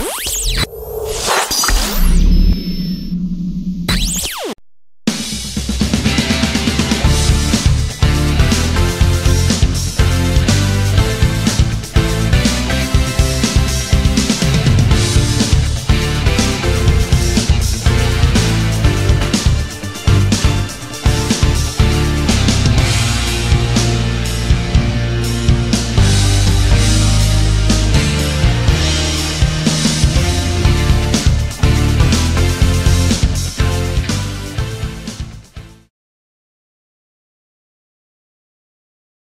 Bye.